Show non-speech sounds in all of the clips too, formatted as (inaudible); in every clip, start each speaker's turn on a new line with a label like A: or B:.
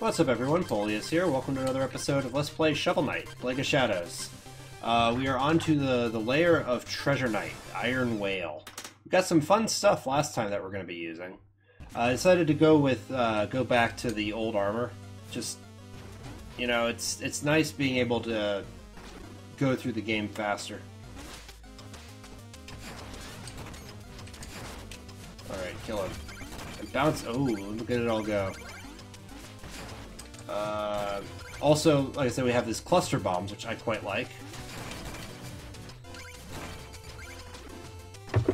A: What's up everyone, Polius here. Welcome to another episode of Let's Play Shovel Knight, Plague of Shadows. Uh, we are on to the, the layer of Treasure Knight, Iron Whale. We got some fun stuff last time that we're going to be using. Uh, I decided to go with, uh, go back to the old armor. Just, you know, it's, it's nice being able to go through the game faster. Alright, kill him. Bounce, oh, look at it all go. Uh, also, like I said, we have these cluster bombs, which I quite like.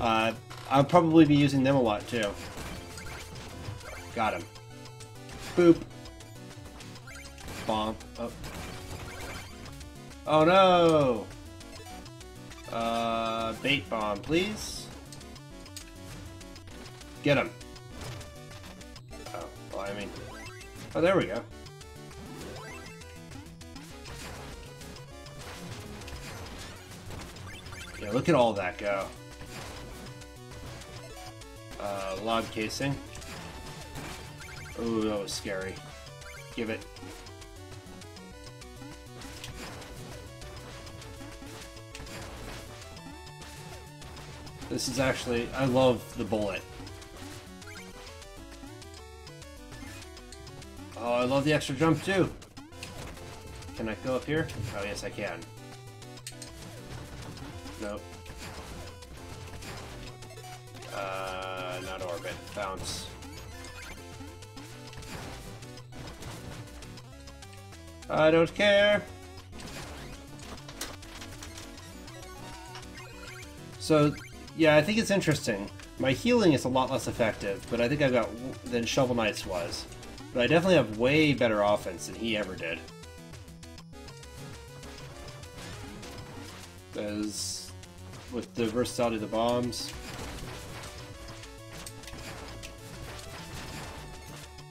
A: Uh, I'll probably be using them a lot too. Got him. Boop. Bomb. Oh. Oh no! Uh, bait bomb, please. Get him. Oh, well, I mean... Oh, there we go. Yeah, look at all that go. Uh, lob casing. Ooh, that was scary. Give it. This is actually... I love the bullet. Oh, I love the extra jump too. Can I go up here? Oh, yes, I can. Nope. Uh, not orbit. Bounce. I don't care. So, yeah, I think it's interesting. My healing is a lot less effective, but I think I've got than Shovel Knight's was. But I definitely have way better offense than he ever did. Because with the versatility of the bombs.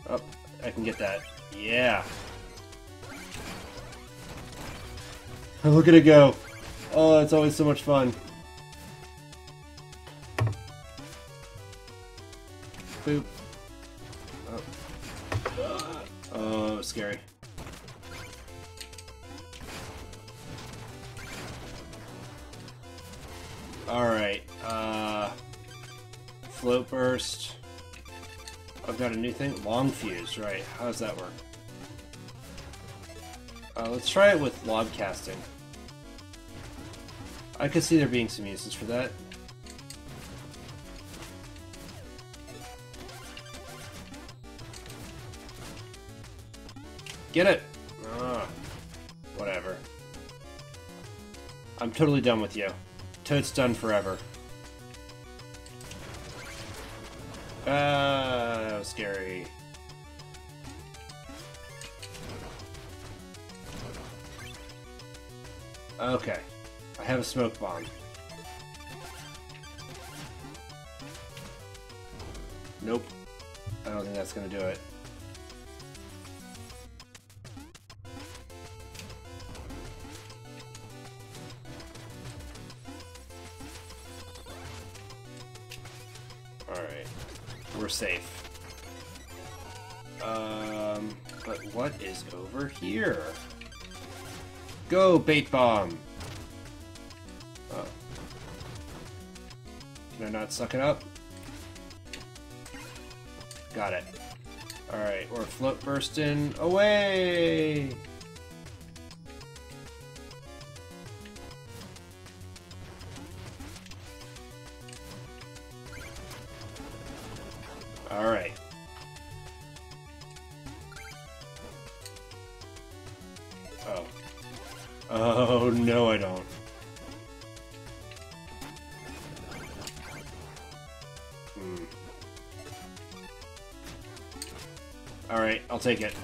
A: Oh, I can get that. Yeah. Look at it go. Oh, it's always so much fun. Boop. Long fuse, right. How does that work? Uh, let's try it with lob casing. I could see there being some uses for that. Get it! Ugh. Whatever. I'm totally done with you. Toad's done forever. Ah, that was scary. Okay. I have a smoke bomb. Nope. I don't think that's gonna do it. Alright. We're safe. Um, but what is over here? Go, bait bomb! Oh. Can I not suck it up? Got it. Alright, we're float bursting away! Take it.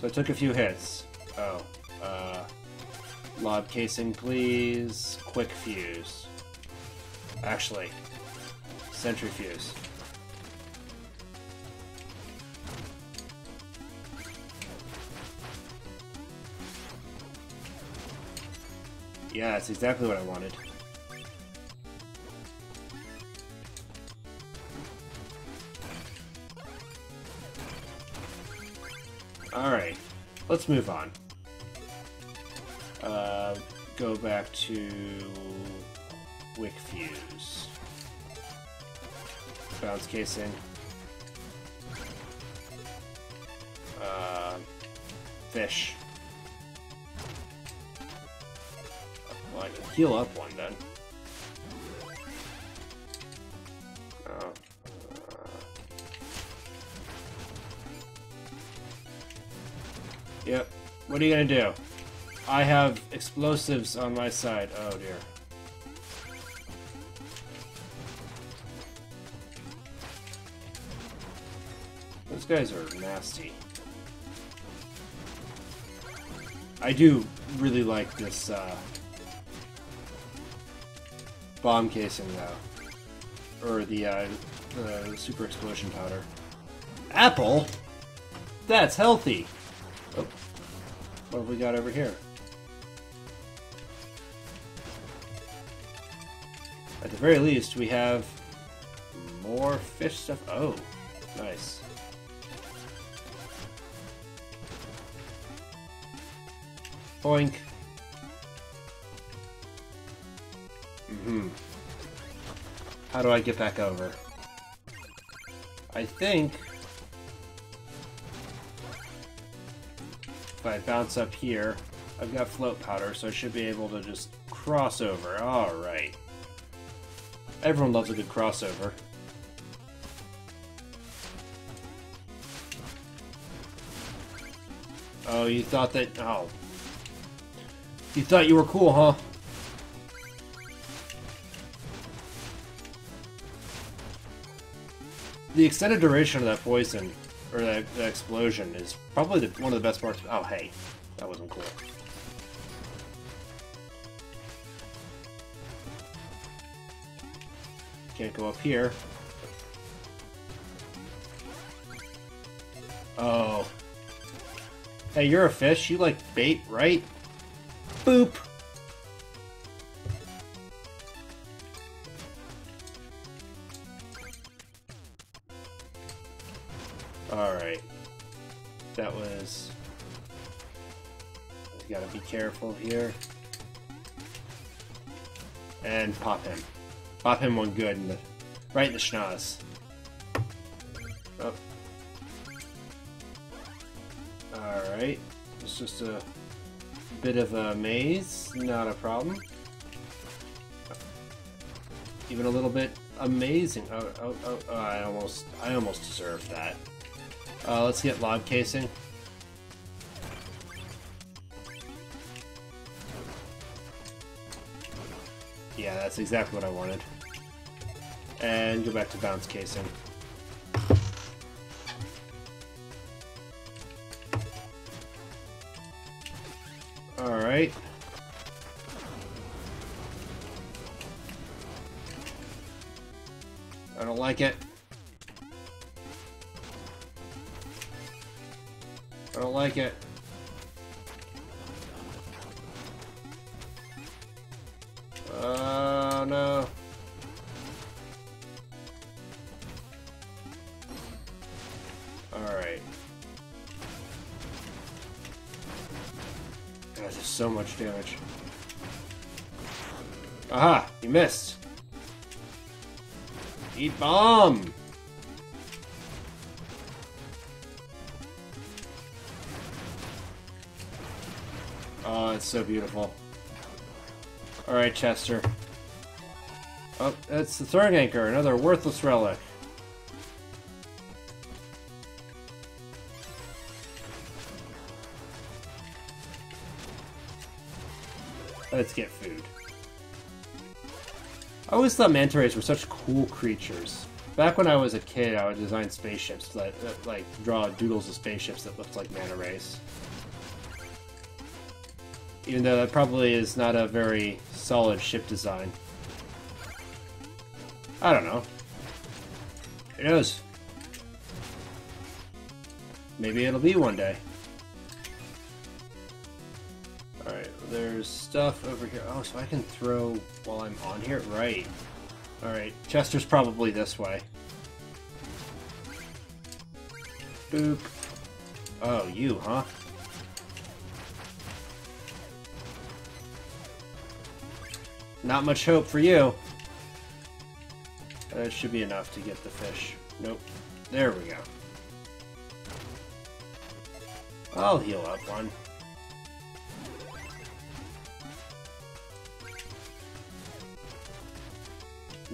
A: So I took a few hits. Oh. Uh... Lob casing, please. Quick fuse. Actually, centrifuge. Yeah, that's exactly what I wanted. Let's move on. Uh, go back to Quick Fuse. Bounce casing. Uh, fish. Well, I can heal up one Yep. What are you gonna do? I have explosives on my side. Oh dear. Those guys are nasty. I do really like this uh, bomb casing though, or the, uh, the super explosion powder. Apple, that's healthy. What have we got over here? At the very least, we have more fish stuff. Oh, nice. Boink. Mm-hmm. How do I get back over? I think... If I bounce up here, I've got float powder, so I should be able to just cross over. Alright. Everyone loves a good crossover. Oh, you thought that... Oh. You thought you were cool, huh? The extended duration of that poison, or that, that explosion, is probably the, one of the best parts. Oh, hey. That wasn't cool. Can't go up here. Oh. Hey, you're a fish. You like bait, right? Boop. Careful here. And pop him. Pop him one good in the... Right in the schnoz. Oh. Alright. It's just a bit of a maze. Not a problem. Even a little bit amazing. Oh, oh, oh, oh I almost, I almost deserved that. Uh, let's get lob casing. That's exactly what I wanted. And go back to bounce casing. Alright. I don't like it. I don't like it. Much damage. Aha! You missed! Eat bomb! Oh, it's so beautiful. Alright, Chester. Oh, that's the throwing anchor, another worthless relic. Let's get food. I always thought manta rays were such cool creatures. Back when I was a kid, I would design spaceships that, that like draw doodles of spaceships that looked like manta rays. Even though that probably is not a very solid ship design. I don't know. Who knows? Maybe it'll be one day. There's stuff over here. Oh, so I can throw while I'm on here? Right. Alright, Chester's probably this way. Boop. Oh, you, huh? Not much hope for you. That should be enough to get the fish. Nope. There we go. I'll heal up one.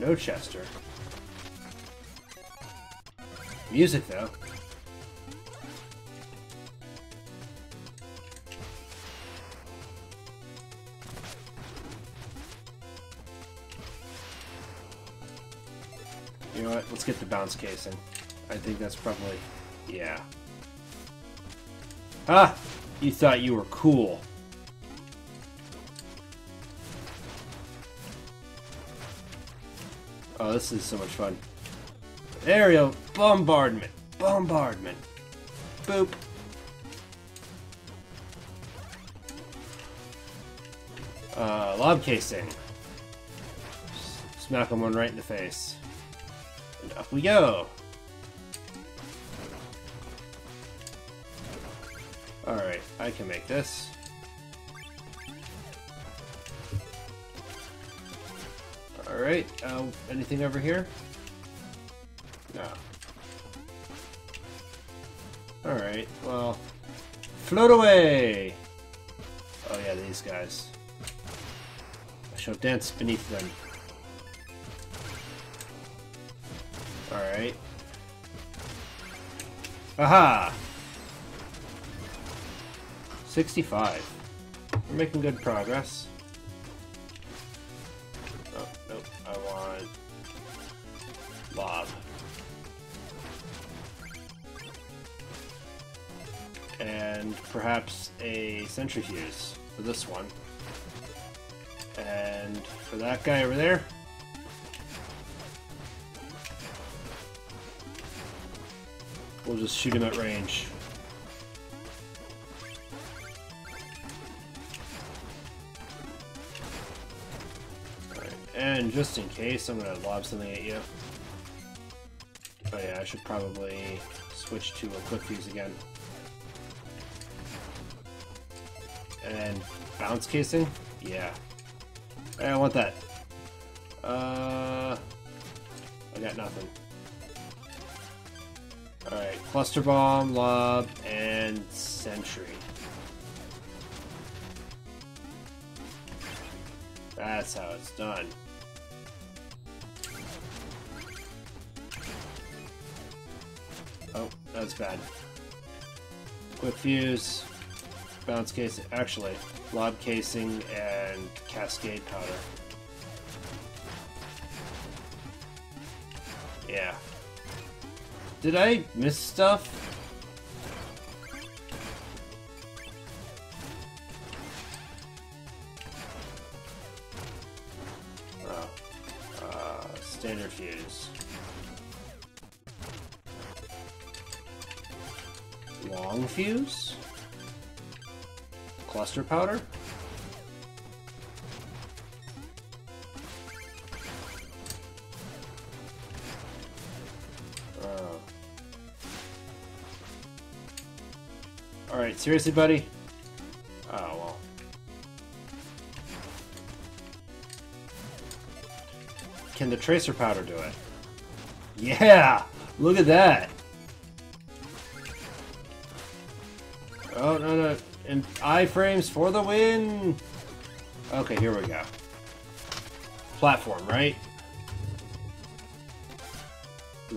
A: No Chester. Music, though. You know what? Let's get the bounce casing. I think that's probably... Yeah. Ah! You thought you were cool. Oh, this is so much fun. Aerial. Bombardment. Bombardment. Boop. Uh, lob casing. Smack him one right in the face. And up we go. Alright, I can make this. Alright, uh, anything over here? No. Alright, well... Float away! Oh yeah, these guys. I shall dance beneath them. Alright. Aha! 65. We're making good progress. Lob. And perhaps a centrifuge for this one. And for that guy over there, we'll just shoot him at range. And just in case, I'm gonna lob something at you. Oh yeah, I should probably switch to a quick fuse again. And bounce casing? Yeah. Hey, I want that. Uh, I got nothing. Alright, cluster bomb, lob, and sentry. That's how it's done. That's bad. Quick fuse, bounce casing, actually, lob casing and cascade powder. Yeah. Did I miss stuff? Powder? Uh. Oh. Alright, seriously, buddy? Oh, well. Can the tracer powder do it? Yeah! Look at that! Oh, no, no. And iframes for the win! Okay, here we go. Platform, right?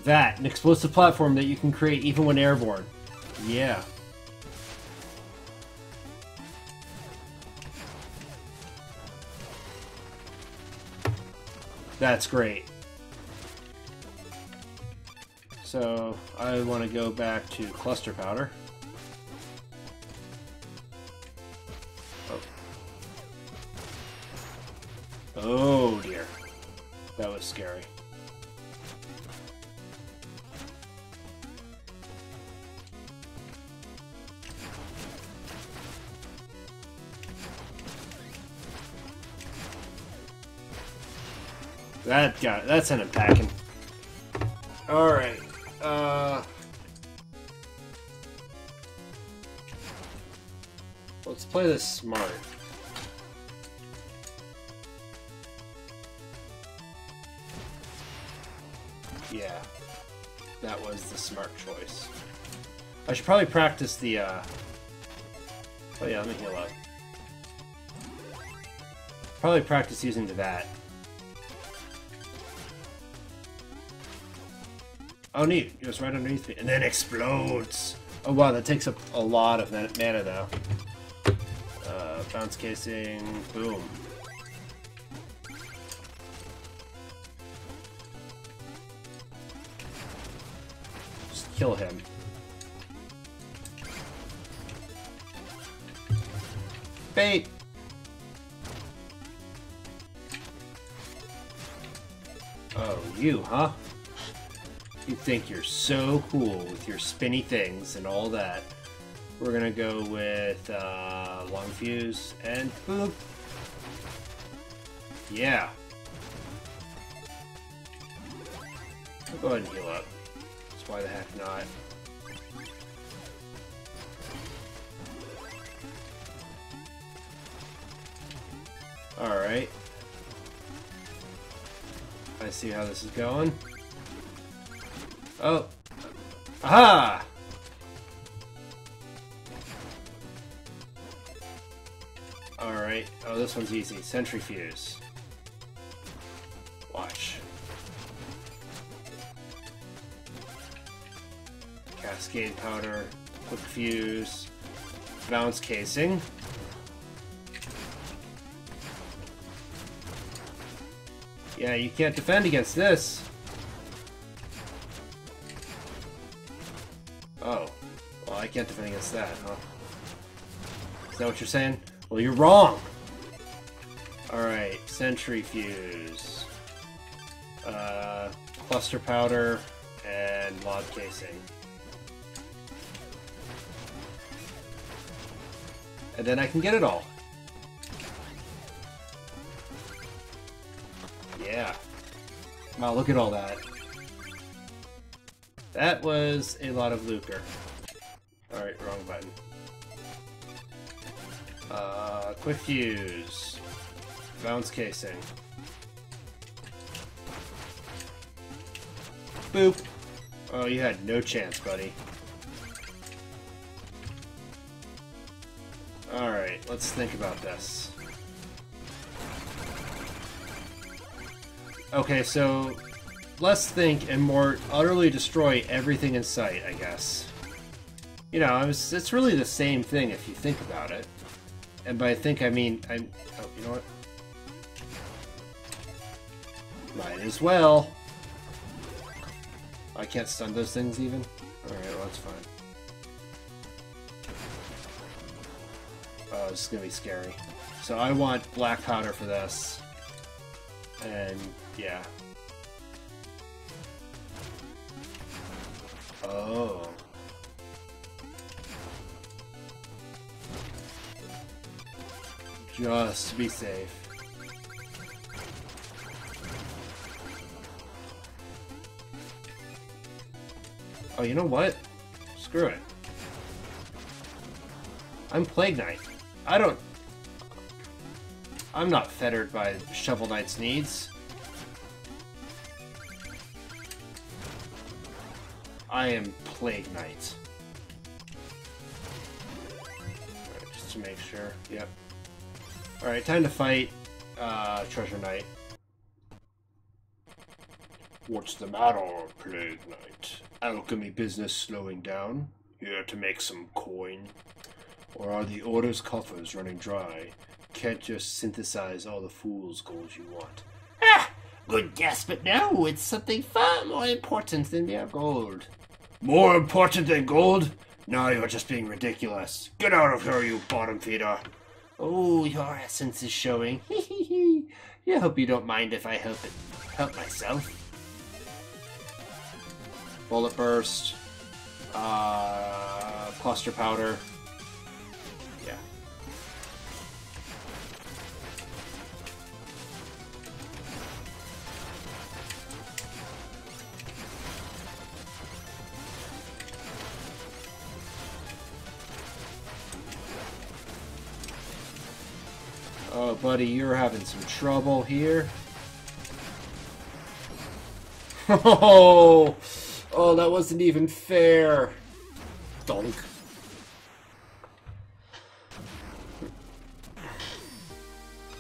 A: That, an explosive platform that you can create even when airborne. Yeah. That's great. So, I want to go back to cluster powder. That got that sent him packing. All right. Uh. Let's play this smart. Yeah, that was the smart choice. I should probably practice the, uh... Oh yeah, let me heal up. Probably practice using the that. Oh neat, it right underneath me. And then explodes! Oh wow, that takes up a lot of mana though. Uh, bounce casing, boom. Just kill him. Bait! Oh, you, huh? You think you're so cool with your spinny things and all that. We're gonna go with uh, long fuse and boop. Yeah. I'll go ahead and heal up. That's why the heck not. Alright. I see how this is going. Oh. Aha! Alright. Oh, this one's easy. Centrifuge. Watch. Cascade powder. Quick fuse. Bounce casing. Yeah, you can't defend against this. Can't defend against that, huh? Is that what you're saying? Well, you're wrong! Alright, Centrifuge. Uh, cluster powder and lob casing. And then I can get it all. Yeah. Wow, look at all that. That was a lot of lucre. Alright, wrong button. Uh, quick fuse. Bounce casing. Boop. Oh, you had no chance, buddy. Alright, let's think about this. Okay, so less think and more utterly destroy everything in sight, I guess. You know, it's, it's really the same thing if you think about it. And by think, I mean, I'm... Oh, you know what? Might as well. I can't stun those things even? Alright, well, that's fine. Oh, this is gonna be scary. So I want black powder for this. And yeah. Oh. Just to be safe. Oh, you know what? Screw it. I'm Plague Knight. I don't... I'm not fettered by Shovel Knight's needs. I am Plague Knight. Right, just to make sure. Yep. Alright, time to fight uh, Treasure Knight. What's the matter, Plague Knight? Alchemy business slowing down? Here to make some coin? Or are the Order's coffers running dry? Can't just synthesize all the fool's gold you want.
B: Ah! Good guess, but no, it's something far more important than mere gold.
A: More important than gold? Now you're just being ridiculous. Get out of here, you bottom feeder.
B: Oh, your essence is showing. Hee hee hee. I hope you don't mind if I help it help myself.
A: Bullet burst. Uh, cluster powder. Oh, buddy, you're having some trouble here. (laughs) Oh, oh, that wasn't even fair. Donk.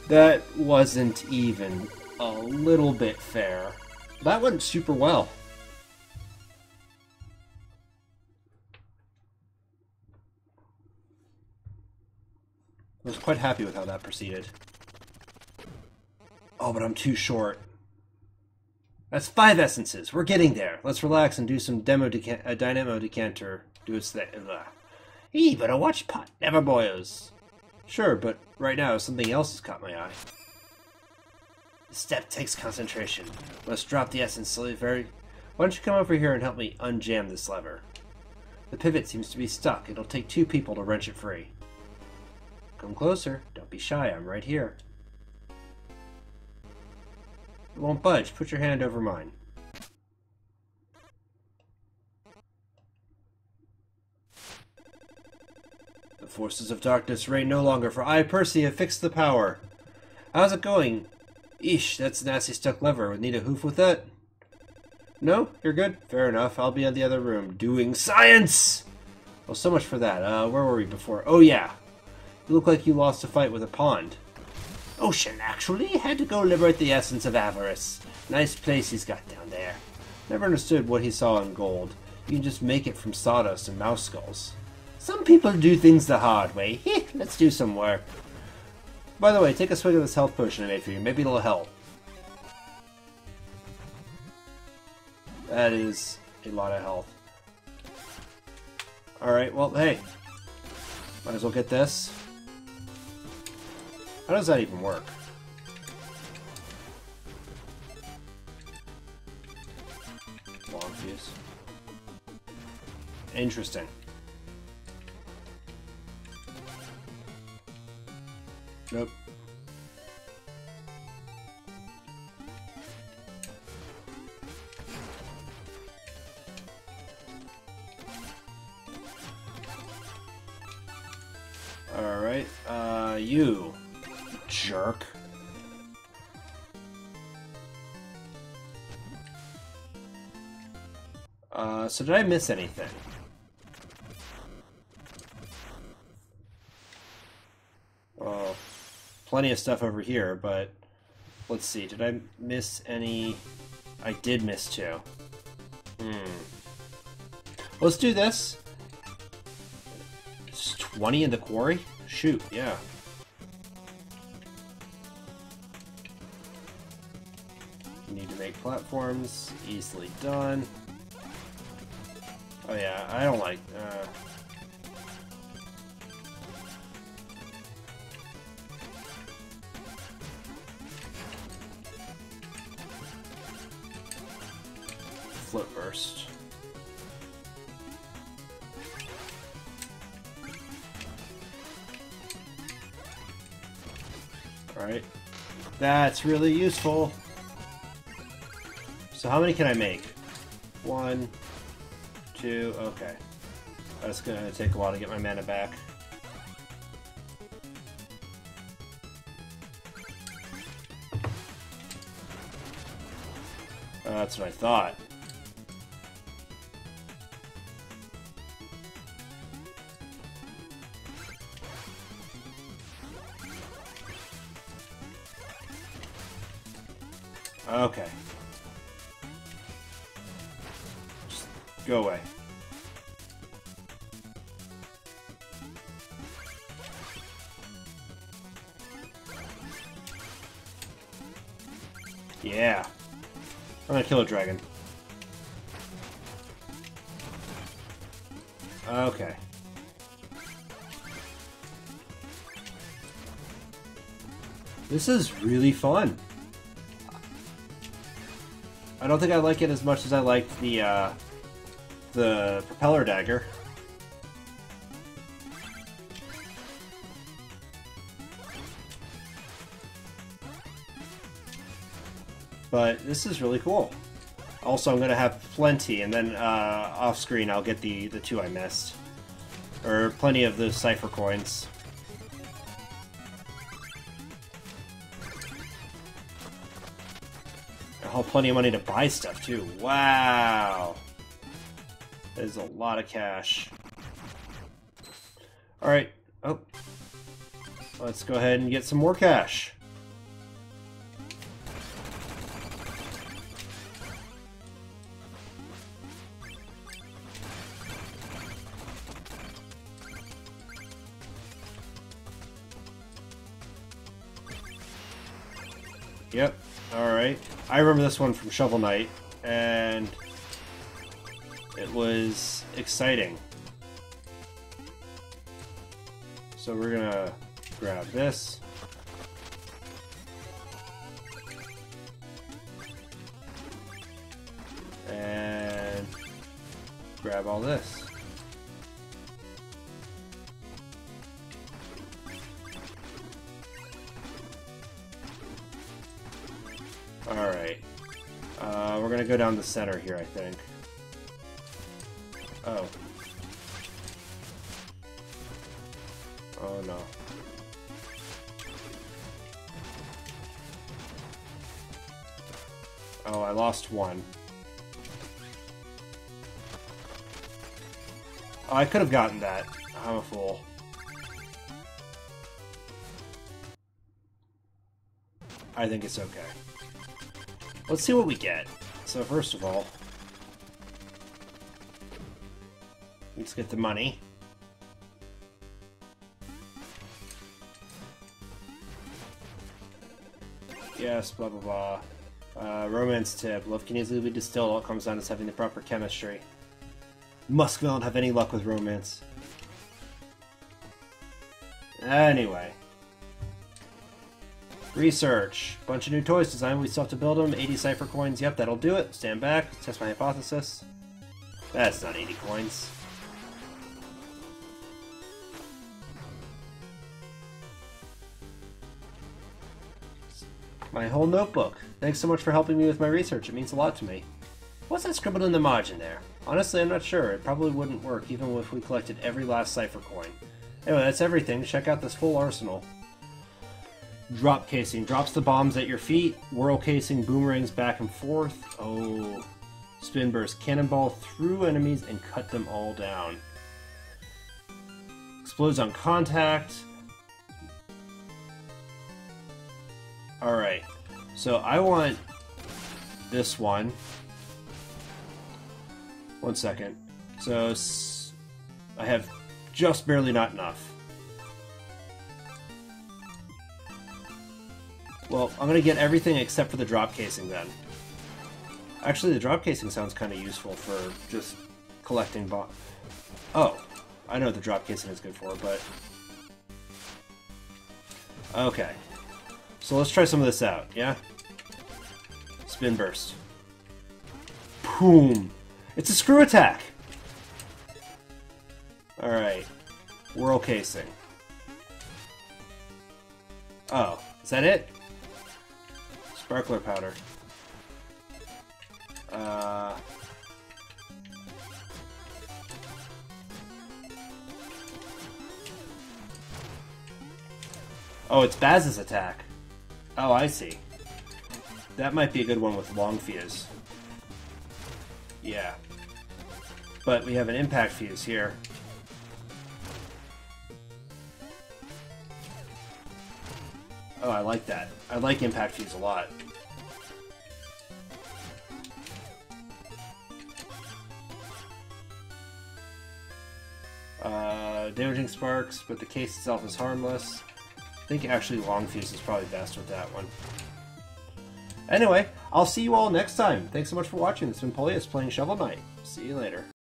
A: That wasn't even a little bit fair. That went super well. I was quite happy with how that proceeded. Oh, but I'm too short. That's five essences. We're getting there. Let's relax and do some demo decan- uh, dynamo decanter. Do its thing. Hey, but a watch pot never boils. Sure, but right now something else has caught my eye. The step takes concentration. Let's drop the essence slowly. Very. Why don't you come over here and help me unjam this lever? The pivot seems to be stuck. It'll take two people to wrench it free. Come closer. Don't be shy. I'm right here. It won't budge. Put your hand over mine. The forces of darkness reign no longer, for I, Percy, have fixed the power. How's it going? Eesh, that's a nasty stuck lever. Need a hoof with that? No? You're good? Fair enough. I'll be in the other room doing science! Well, so much for that. Uh, where were we before? Oh, yeah. You look like you lost a fight with a pond. Ocean, actually. Had to go liberate the essence of avarice. Nice place he's got down there. Never understood what he saw in gold. You can just make it from sawdust and mouse skulls. Some people do things the hard way. Heh, let's do some work. By the way, take a swig of this health potion I made for you. Maybe it'll help. That is a lot of health. Alright, well, hey. Might as well get this. How does that even work? Long fuse. Interesting. Nope. So did I miss anything? Well, plenty of stuff over here, but let's see. Did I miss any? I did miss two. Hmm. Let's do this. It's 20 in the quarry? Shoot, yeah. Need to make platforms. Easily done. Oh yeah, I don't like... Uh... Flip burst. Alright. That's really useful. So how many can I make? One, two, okay. That's gonna take a while to get my mana back. Uh, that's what I thought. Okay. Go away. Yeah. I'm gonna kill a dragon. Okay. This is really fun. I don't think I like it as much as I liked the, uh, the propeller dagger. But this is really cool. Also, I'm going to have plenty, and then uh, off screen I'll get the, the two I missed. Or plenty of those Cipher coins. I'll have plenty of money to buy stuff, too. Wow! That is a lot of cash. Alright. Oh. Let's go ahead and get some more cash. Yep. Alright. I remember this one from Shovel Knight, and it was exciting. So we're gonna grab this. And grab all this. Alright. Uh, we're gonna go down the center here, I think. One. Oh, I could have gotten that. I'm a fool. I think it's okay. Let's see what we get. So first of all, let's get the money. Yes, blah blah blah. Uh, romance tip. Love can easily be distilled. All comes down to having the proper chemistry. Musk not have any luck with romance. Anyway. Research. Bunch of new toys designed. We still have to build them. 80 cipher coins. Yep, that'll do it. Stand back. Test my hypothesis. That's not 80 coins. My whole notebook. Thanks so much for helping me with my research. It means a lot to me. What's that scribbled in the margin there? Honestly, I'm not sure. It probably wouldn't work even if we collected every last cipher coin. Anyway, that's everything. Check out this full arsenal. Drop casing. Drops the bombs at your feet. Whirl casing boomerangs back and forth. Oh. Spin burst. Cannonball through enemies and cut them all down. Explodes on contact. Alright. So I want this one. One second. So I have just barely not enough. Well, I'm gonna get everything except for the drop casing then. Actually, the drop casing sounds kind of useful for just collecting bomb. Oh, I know what the drop casing is good for, but... Okay. So let's try some of this out, yeah? Spin burst. Boom! It's a screw attack! Alright. Whirl casing. Oh, is that it? Sparkler powder. Uh... Oh, it's Baz's attack. Oh, I see. That might be a good one with long fuse. Yeah. But we have an impact fuse here. Oh, I like that. I like impact fuse a lot. Uh, damaging sparks, but the case itself is harmless. I think actually long fuse is probably best with that one. Anyway, I'll see you all next time. Thanks so much for watching. This has been Polius playing Shovel Knight. See you later.